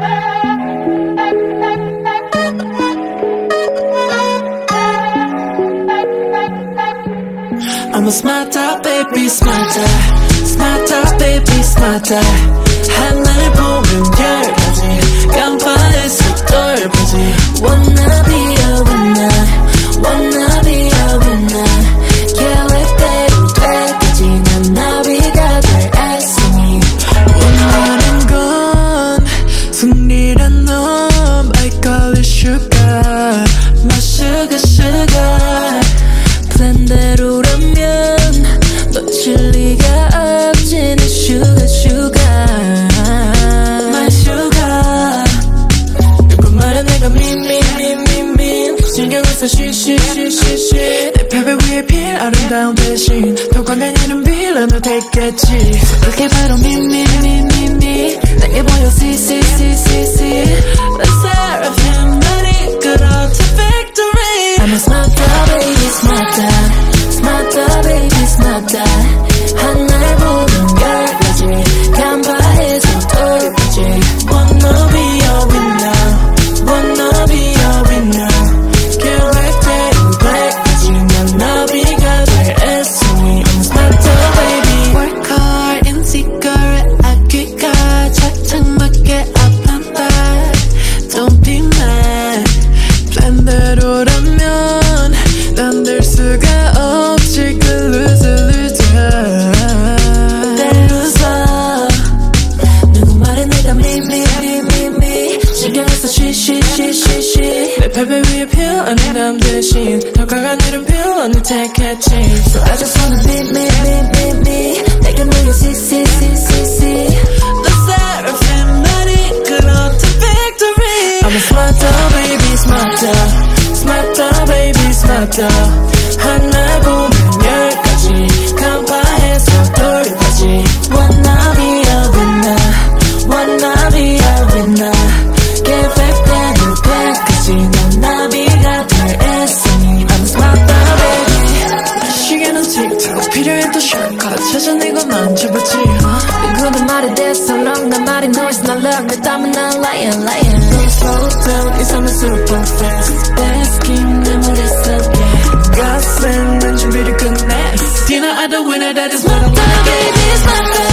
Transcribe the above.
I'm a smarter baby smarter. Smarter baby smarter 그게 바로 미미미미미 내게 보여 see see baby 쉬쉬쉬쉬쉬 내 패배 위에 표현감 대신 더 강한 이름 표현을 택했지 So I just wanna be me me me me 내게 모여 see see see see see The seraphim 날이 끌어 to victory I'm a smarter baby smarter smarter baby smarter 하 찾아내고 만져보지 누구는 말에 대해서 long 난 말이 noise 난 love 내 땀은 난 lying lying Don't slow down 이 삶은 super fast Basking 내 머릿속에 가슴 난 준비를 끝냈어 Dinner at the winner that is what I'm Smarter baby smarter Smarter baby smarter